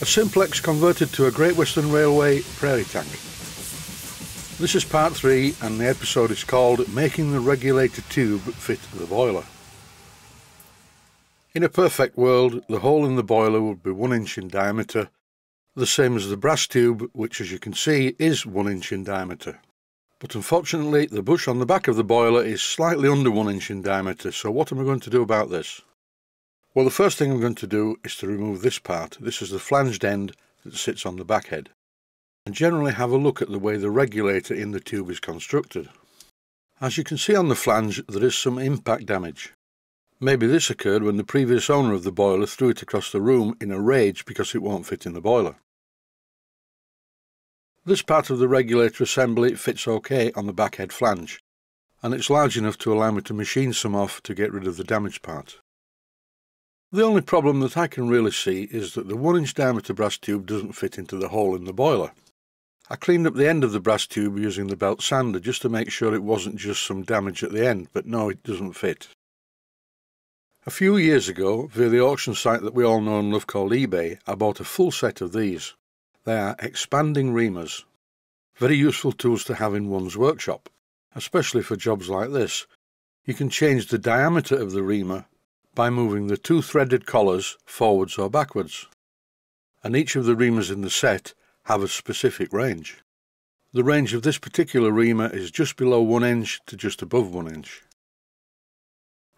A simplex converted to a Great Western Railway prairie tank. This is part 3 and the episode is called Making the Regulator Tube Fit the Boiler. In a perfect world, the hole in the boiler would be 1 inch in diameter, the same as the brass tube, which as you can see is 1 inch in diameter. But unfortunately, the bush on the back of the boiler is slightly under 1 inch in diameter, so what am I going to do about this? Well, the first thing I'm going to do is to remove this part. This is the flanged end that sits on the back head. And generally have a look at the way the regulator in the tube is constructed. As you can see on the flange, there is some impact damage. Maybe this occurred when the previous owner of the boiler threw it across the room in a rage because it won't fit in the boiler. This part of the regulator assembly fits okay on the back head flange, and it's large enough to allow me to machine some off to get rid of the damaged part. The only problem that I can really see is that the 1 inch diameter brass tube doesn't fit into the hole in the boiler. I cleaned up the end of the brass tube using the belt sander just to make sure it wasn't just some damage at the end, but no, it doesn't fit. A few years ago, via the auction site that we all know and love called eBay, I bought a full set of these. They are expanding reamers. Very useful tools to have in one's workshop, especially for jobs like this. You can change the diameter of the reamer by moving the two threaded collars forwards or backwards, and each of the reamers in the set have a specific range. The range of this particular reamer is just below 1 inch to just above 1 inch.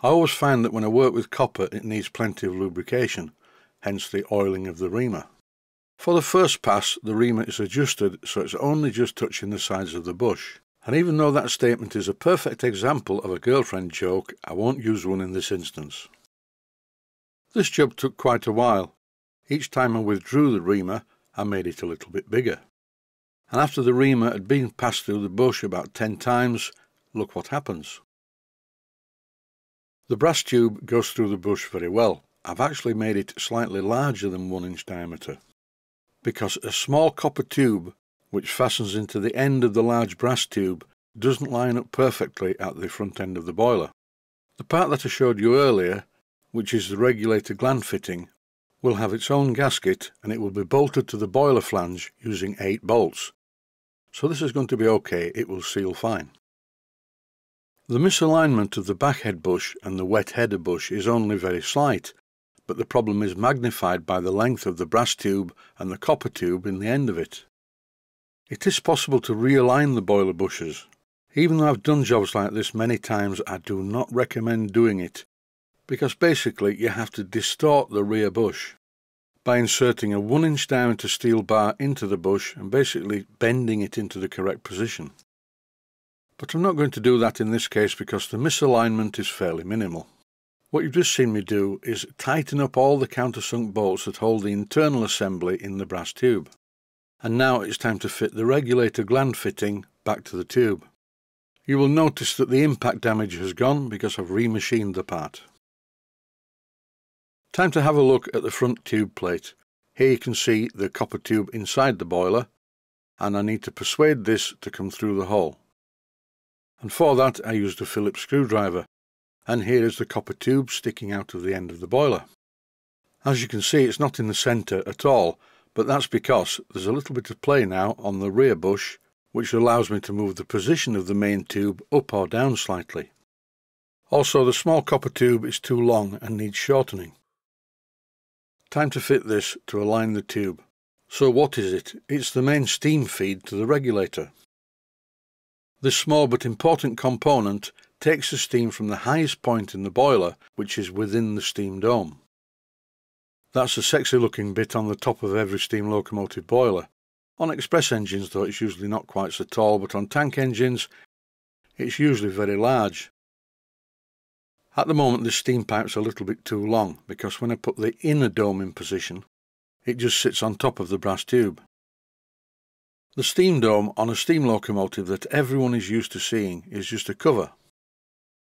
I always find that when I work with copper it needs plenty of lubrication, hence the oiling of the reamer. For the first pass the reamer is adjusted so it's only just touching the sides of the bush, and even though that statement is a perfect example of a girlfriend joke, I won't use one in this instance. This job took quite a while. Each time I withdrew the reamer, I made it a little bit bigger. And after the reamer had been passed through the bush about ten times, look what happens. The brass tube goes through the bush very well. I've actually made it slightly larger than one inch diameter. Because a small copper tube, which fastens into the end of the large brass tube, doesn't line up perfectly at the front end of the boiler. The part that I showed you earlier which is the regulator gland fitting, will have its own gasket and it will be bolted to the boiler flange using 8 bolts. So this is going to be okay, it will seal fine. The misalignment of the backhead bush and the wet header bush is only very slight, but the problem is magnified by the length of the brass tube and the copper tube in the end of it. It is possible to realign the boiler bushes. Even though I've done jobs like this many times, I do not recommend doing it because basically you have to distort the rear bush by inserting a 1 inch diameter steel bar into the bush and basically bending it into the correct position. But I'm not going to do that in this case because the misalignment is fairly minimal. What you've just seen me do is tighten up all the countersunk bolts that hold the internal assembly in the brass tube. And now it's time to fit the regulator gland fitting back to the tube. You will notice that the impact damage has gone because I've remachined the part. Time to have a look at the front tube plate. Here you can see the copper tube inside the boiler and I need to persuade this to come through the hole. And for that I used a Phillips screwdriver and here is the copper tube sticking out of the end of the boiler. As you can see it's not in the centre at all but that's because there's a little bit of play now on the rear bush which allows me to move the position of the main tube up or down slightly. Also the small copper tube is too long and needs shortening. Time to fit this to align the tube. So what is it? It's the main steam feed to the regulator. This small but important component takes the steam from the highest point in the boiler, which is within the steam dome. That's a sexy looking bit on the top of every steam locomotive boiler. On express engines though it's usually not quite so tall, but on tank engines it's usually very large. At the moment the steam pipe's a little bit too long because when I put the inner dome in position it just sits on top of the brass tube. The steam dome on a steam locomotive that everyone is used to seeing is just a cover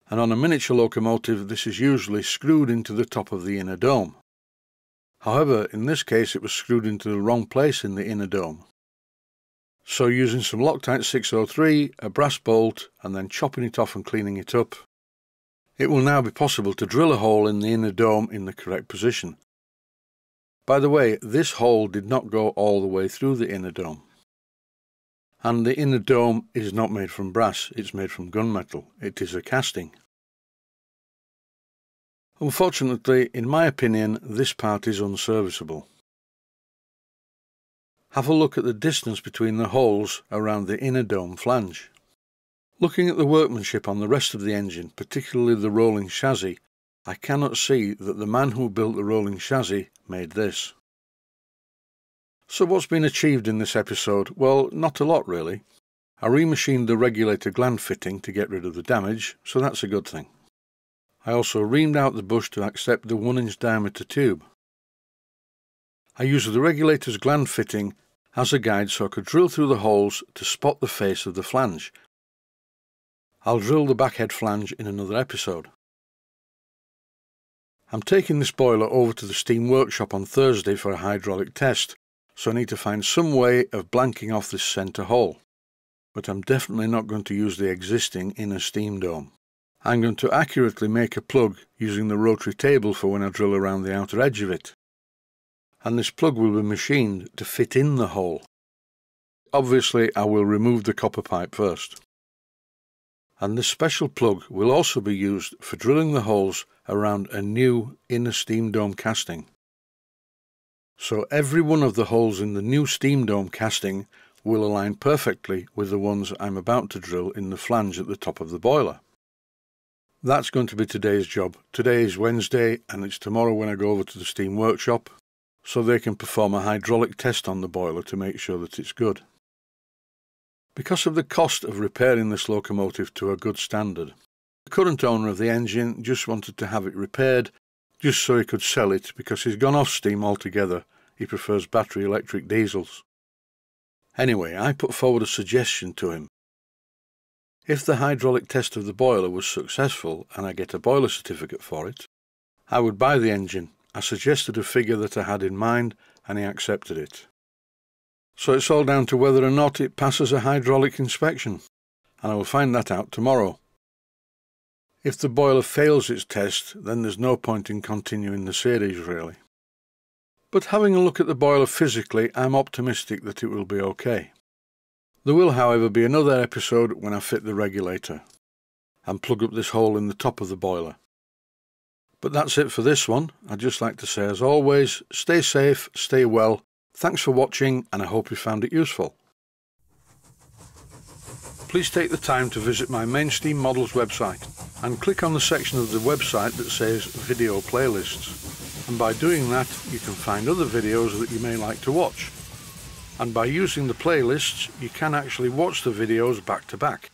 and on a miniature locomotive this is usually screwed into the top of the inner dome. However, in this case it was screwed into the wrong place in the inner dome. So using some Loctite 603, a brass bolt and then chopping it off and cleaning it up, it will now be possible to drill a hole in the inner dome in the correct position. By the way, this hole did not go all the way through the inner dome. And the inner dome is not made from brass, it's made from gunmetal. It is a casting. Unfortunately, in my opinion, this part is unserviceable. Have a look at the distance between the holes around the inner dome flange. Looking at the workmanship on the rest of the engine, particularly the rolling chassis, I cannot see that the man who built the rolling chassis made this. So what's been achieved in this episode? Well, not a lot really. I remachined the regulator gland fitting to get rid of the damage, so that's a good thing. I also reamed out the bush to accept the 1 inch diameter tube. I used the regulator's gland fitting as a guide so I could drill through the holes to spot the face of the flange. I'll drill the backhead flange in another episode. I'm taking this boiler over to the steam workshop on Thursday for a hydraulic test, so I need to find some way of blanking off this centre hole. But I'm definitely not going to use the existing inner steam dome. I'm going to accurately make a plug using the rotary table for when I drill around the outer edge of it. And this plug will be machined to fit in the hole. Obviously I will remove the copper pipe first. And this special plug will also be used for drilling the holes around a new inner steam dome casting. So every one of the holes in the new steam dome casting will align perfectly with the ones I'm about to drill in the flange at the top of the boiler. That's going to be today's job. Today is Wednesday and it's tomorrow when I go over to the steam workshop so they can perform a hydraulic test on the boiler to make sure that it's good. Because of the cost of repairing this locomotive to a good standard, the current owner of the engine just wanted to have it repaired just so he could sell it because he's gone off steam altogether. He prefers battery electric diesels. Anyway, I put forward a suggestion to him if the hydraulic test of the boiler was successful and I get a boiler certificate for it, I would buy the engine. I suggested a figure that I had in mind and he accepted it. So it's all down to whether or not it passes a hydraulic inspection, and I will find that out tomorrow. If the boiler fails its test, then there's no point in continuing the series really. But having a look at the boiler physically, I'm optimistic that it will be okay. There will, however, be another episode when I fit the regulator and plug up this hole in the top of the boiler. But that's it for this one. I'd just like to say, as always, stay safe, stay well. Thanks for watching, and I hope you found it useful. Please take the time to visit my Mainsteam Models website and click on the section of the website that says Video Playlists. And by doing that, you can find other videos that you may like to watch and by using the playlists you can actually watch the videos back to back.